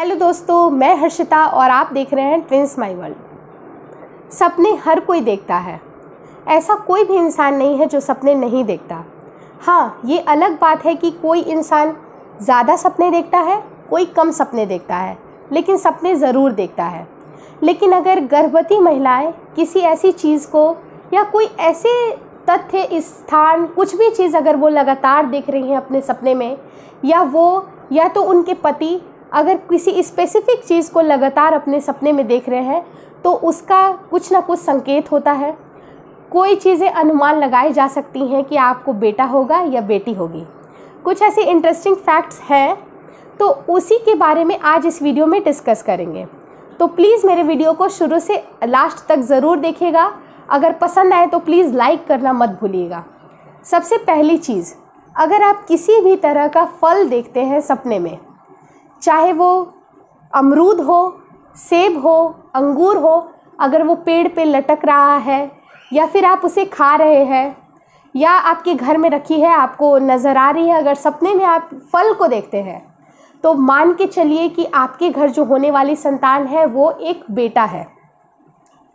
Hello दोस्तों, मैं हर्षिता और आप देख रहे हैं ट्विंस माई वर्ल्ड सपने हर कोई देखता है। ऐसा कोई भी इंसान नहीं है जो सपने नहीं देखता। हाँ ये अलग बात है कि कोई इंसान ज़्यादा सपने देखता है, कोई कम सपने देखता है, लेकिन सपने ज़रूर देखता है। लेकिन अगर गर्भवती महिलाएँ किसी ऐसी चीज़ को या कोई ऐसे तथ्य, स्थान, कुछ भी चीज़ अगर वो लगातार देख रही हैं अपने सपने में, या वो, या तो उनके पति अगर किसी स्पेसिफिक चीज़ को लगातार अपने सपने में देख रहे हैं तो उसका कुछ ना कुछ संकेत होता है। कोई चीज़ें अनुमान लगाई जा सकती हैं कि आपको बेटा होगा या बेटी होगी। कुछ ऐसे इंटरेस्टिंग फैक्ट्स हैं तो उसी के बारे में आज इस वीडियो में डिस्कस करेंगे। तो प्लीज़ मेरे वीडियो को शुरू से लास्ट तक ज़रूर देखिएगा। अगर पसंद आए तो प्लीज़ लाइक करना मत भूलिएगा। सबसे पहली चीज़, अगर आप किसी भी तरह का फल देखते हैं सपने में चाहे वो अमरूद हो, सेब हो, अंगूर हो, अगर वो पेड़ पे लटक रहा है या फिर आप उसे खा रहे हैं या आपके घर में रखी है, आपको नज़र आ रही है, अगर सपने में आप फल को देखते हैं तो मान के चलिए कि आपके घर जो होने वाली संतान है, वो एक बेटा है।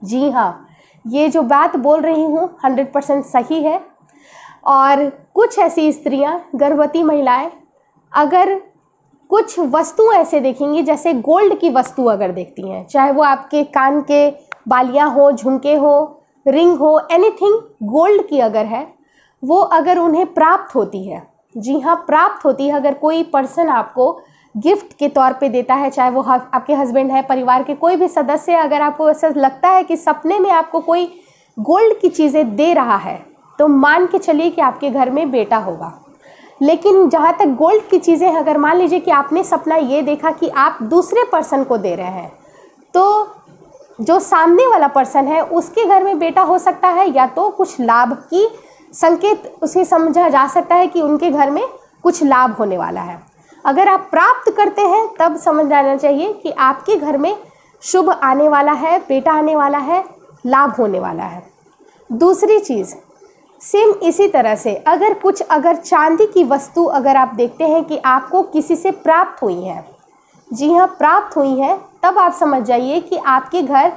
जी हाँ ये जो बात बोल रही हूँ हंड्रेड परसेंट सही है। और कुछ ऐसी स्त्रियाँ, गर्भवती महिलाएँ, अगर कुछ वस्तु ऐसे देखेंगी जैसे गोल्ड की वस्तु अगर देखती हैं, चाहे वो आपके कान के बालियाँ हो, झुमके हो, रिंग हो एनीथिंग गोल्ड की अगर है, वो अगर उन्हें प्राप्त होती है। जी हाँ प्राप्त होती है अगर कोई पर्सन आपको गिफ्ट के तौर पे देता है, चाहे वो आपके हस्बैंड है, परिवार के कोई भी सदस्य, अगर आपको ऐसा लगता है कि सपने में आपको कोई गोल्ड की चीज़ें दे रहा है तो मान के चलिए कि आपके घर में बेटा होगा। लेकिन जहाँ तक गोल्ड की चीज़ें अगर मान लीजिए कि आपने सपना ये देखा कि आप दूसरे पर्सन को दे रहे हैं तो जो सामने वाला पर्सन है, उसके घर में बेटा हो सकता है या तो कुछ लाभ की संकेत उसे समझा जा सकता है कि उनके घर में कुछ लाभ होने वाला है। अगर आप प्राप्त करते हैं, तब समझ जाना चाहिए कि आपके घर में शुभ आने वाला है, बेटा आने वाला है, लाभ होने वाला है। दूसरी चीज़ सेम इसी तरह से, अगर कुछ, अगर चांदी की वस्तु अगर आप देखते हैं कि आपको किसी से प्राप्त हुई है, जी हाँ प्राप्त हुई है, तब आप समझ जाइए कि आपके घर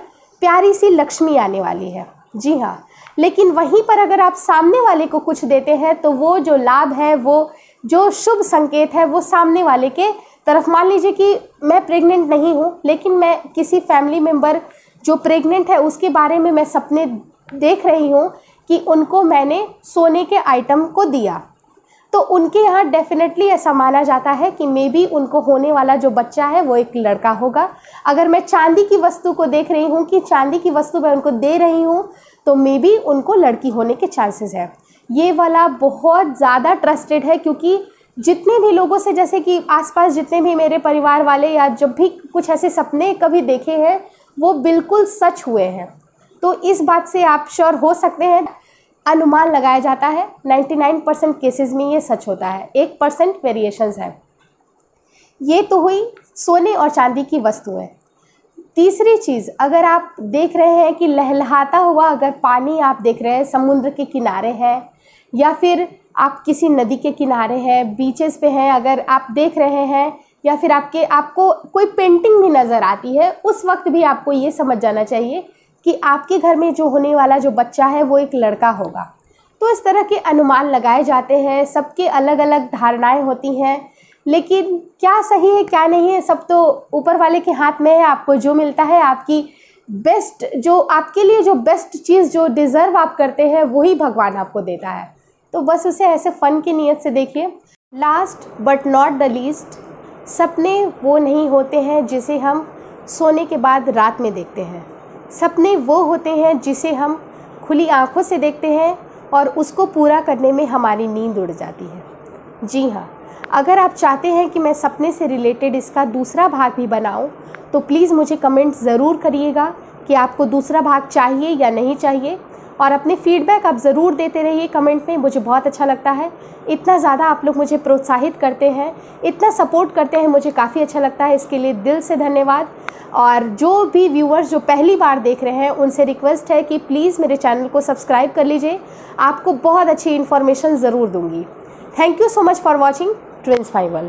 प्यारी सी लक्ष्मी आने वाली है। जी हाँ लेकिन वहीं पर अगर आप सामने वाले को कुछ देते हैं तो वो जो लाभ है, वो, जो शुभ संकेत है, वो सामने वाले के तरफ़। मान लीजिए कि मैं प्रेग्नेंट नहीं हूँ, लेकिन मैं किसी फैमिली मेंबर जो प्रेग्नेंट है, उसके बारे में मैं सपने देख रही हूँ कि उनको मैंने सोने के आइटम को दिया। तो उनके यहाँ डेफिनेटली ऐसा माना जाता है कि मे बी उनको होने वाला जो बच्चा है, वो एक लड़का होगा। अगर मैं चांदी की वस्तु को देख रही हूँ कि चांदी की वस्तु मैं उनको दे रही हूँ तो मे बी उनको लड़की होने के चांसेस है। ये वाला बहुत ज़्यादा ट्रस्टेड है क्योंकि जितने भी लोगों से जैसे कि आसपास जितने भी मेरे परिवार वाले या जब भी कुछ ऐसे सपने कभी देखे हैं, वो बिल्कुल सच हुए हैं। तो इस बात से आप श्योर हो सकते हैं, अनुमान लगाया जाता है 99 परसेंट केसेज में ये सच होता है, एक परसेंट वेरिएशंस है। ये तो हुई सोने और चांदी की वस्तुएँ तीसरी चीज़, अगर आप देख रहे हैं कि लहलहाता हुआ अगर पानी आप देख रहे हैं, समुद्र के किनारे है, या फिर आप किसी नदी के किनारे हैं बीचेस पे हैं, अगर आप देख रहे हैं, या फिर आपके, आपको कोई पेंटिंग भी नज़र आती है, उस वक्त भी आपको ये समझ जाना चाहिए कि आपके घर में जो होने वाला जो बच्चा है, वो एक लड़का होगा। तो इस तरह के अनुमान लगाए जाते हैं, सबके अलग अलग धारणाएँ होती हैं, लेकिन क्या सही है, क्या नहीं है, सब तो ऊपर वाले के हाथ में है, आपको जो मिलता है, आपकी बेस्ट जो आपके लिए जो बेस्ट चीज़, जो डिज़र्व आप करते हैं, वही भगवान आपको देता है। तो बस उसे ऐसे फ़न की नीयत से देखिए। Last but not the least सपने वो नहीं होते हैं जिसे हम सोने के बाद रात में देखते हैं। सपने वो होते हैं जिसे हम खुली आँखों से देखते हैं और उसको पूरा करने में हमारी नींद उड़ जाती है। जी हाँ अगर आप चाहते हैं कि मैं सपने से रिलेटेड इसका दूसरा भाग भी बनाऊँ तो प्लीज़ मुझे कमेंट ज़रूर करिएगा कि आपको दूसरा भाग चाहिए या नहीं चाहिए। और अपने फीडबैक आप ज़रूर देते रहिए कमेंट में, मुझे बहुत अच्छा लगता है। इतना ज़्यादा आप लोग मुझे प्रोत्साहित करते हैं, इतना सपोर्ट करते हैं, मुझे काफ़ी अच्छा लगता है। इसके लिए दिल से धन्यवाद। और जो भी व्यूअर्स जो पहली बार देख रहे हैं, उनसे रिक्वेस्ट है कि प्लीज़ मेरे चैनल को सब्सक्राइब कर लीजिए। आपको बहुत अच्छी इन्फॉर्मेशन ज़रूर दूँगी। Thank you so much for watching twins फाइवल